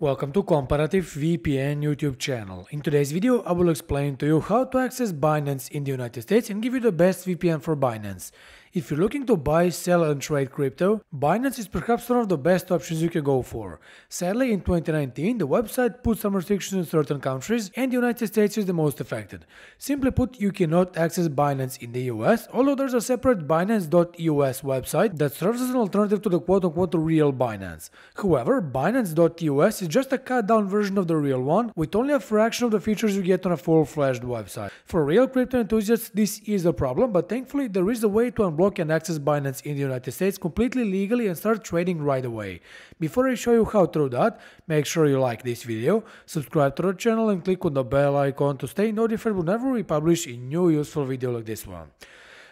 Welcome to Comparatif VPN YouTube channel. In today's video I will explain to you how to access Binance in the United States and give you the best VPN for Binance. If you're looking to buy, sell and trade crypto, Binance is perhaps one of the best options you can go for. Sadly, in 2019, the website put some restrictions in certain countries and the United States is the most affected. Simply put, you cannot access Binance in the US, although there's a separate Binance.us website that serves as an alternative to the quote-unquote real Binance. However, Binance.us is just a cut-down version of the real one, with only a fraction of the features you get on a full-fledged website. For real crypto enthusiasts, this is a problem, but thankfully there is a way to unblock and access Binance in the United States completely legally and start trading right away. Before I show you how to do that, make sure you like this video, subscribe to our channel and click on the bell icon to stay notified whenever we publish a new useful video like this one.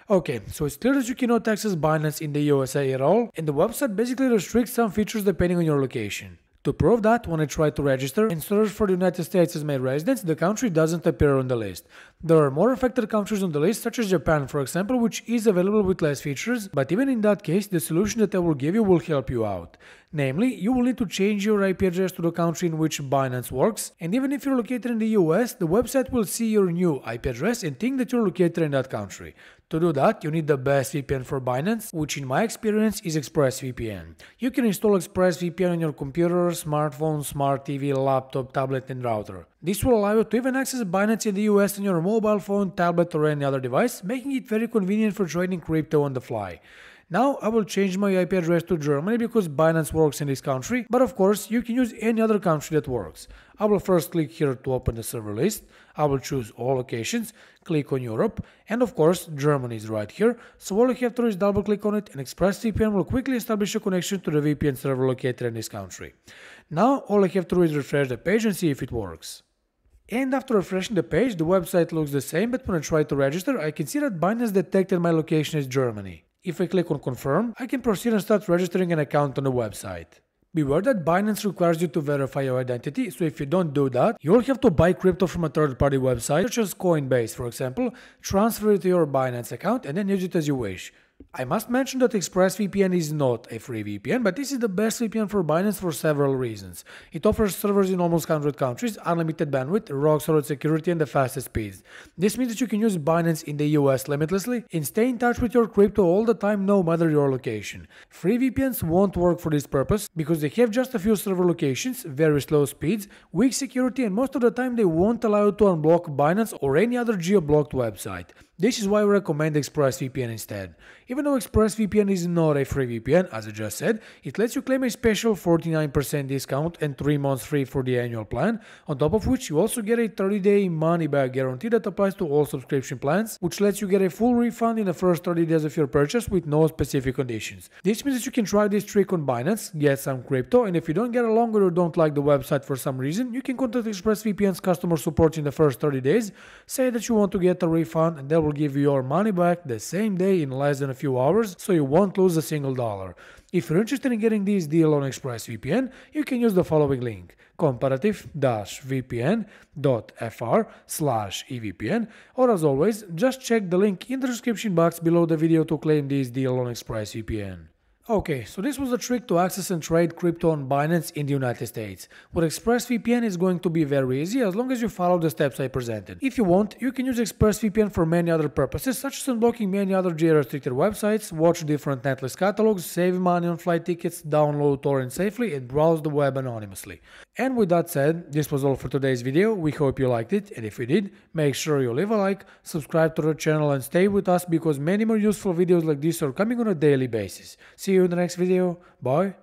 Okay, so it's clear that you cannot access Binance in the USA at all, and the website basically restricts some features depending on your location. To prove that, when I try to register and search for the United States as my residence, the country doesn't appear on the list. There are more affected countries on the list, such as Japan, for example, which is available with less features, but even in that case, the solution that I will give you will help you out. Namely, you will need to change your IP address to the country in which Binance works, and even if you're located in the US, the website will see your new IP address and think that you're located in that country. To do that, you need the best VPN for Binance, which in my experience is ExpressVPN. You can install ExpressVPN on your computer, smartphone, smart TV, laptop, tablet and router. This will allow you to even access Binance in the US on your mobile phone, tablet or any other device, making it very convenient for trading crypto on the fly. Now I will change my IP address to Germany because Binance works in this country, but of course you can use any other country that works. I will first click here to open the server list, I will choose all locations, click on Europe, and of course Germany is right here, so all I have to do is double click on it and ExpressVPN will quickly establish a connection to the VPN server located in this country. Now all I have to do is refresh the page and see if it works. And after refreshing the page, the website looks the same, but when I try to register, I can see that Binance detected my location as Germany. If I click on confirm, I can proceed and start registering an account on the website. Beware that Binance requires you to verify your identity, so if you don't do that, you'll have to buy crypto from a third-party website, such as Coinbase for example, transfer it to your Binance account and then use it as you wish. I must mention that ExpressVPN is not a free VPN, but this is the best VPN for Binance for several reasons. It offers servers in almost 100 countries, unlimited bandwidth, rock-solid security and the fastest speeds. This means that you can use Binance in the US limitlessly and stay in touch with your crypto all the time no matter your location. Free VPNs won't work for this purpose because they have just a few server locations, very slow speeds, weak security and most of the time they won't allow you to unblock Binance or any other geo-blocked website. This is why we recommend ExpressVPN instead. Even though ExpressVPN is not a free VPN, as I just said, it lets you claim a special 49% discount and 3 months free for the annual plan, on top of which you also get a 30-day money-back guarantee that applies to all subscription plans, which lets you get a full refund in the first 30 days of your purchase with no specific conditions. This means that you can try this trick on Binance, get some crypto, and if you don't get along or don't like the website for some reason, you can contact ExpressVPN's customer support in the first 30 days, say that you want to get a refund, and they'll will give you your money back the same day in less than a few hours, so you won't lose a single dollar. If you're interested in getting this deal on ExpressVPN, you can use the following link comparatif-vpn.fr slash evpn or as always, just check the link in the description box below the video to claim this deal on ExpressVPN. Okay, so this was a trick to access and trade crypto on Binance in the United States. With ExpressVPN is going to be very easy as long as you follow the steps I presented. If you want, you can use ExpressVPN for many other purposes such as unblocking many other geo-restricted websites, watch different Netflix catalogs, save money on flight tickets, download torrents safely and browse the web anonymously. And with that said, this was all for today's video, we hope you liked it and if you did, make sure you leave a like, subscribe to the channel and stay with us because many more useful videos like this are coming on a daily basis. See you in the next video. Bye.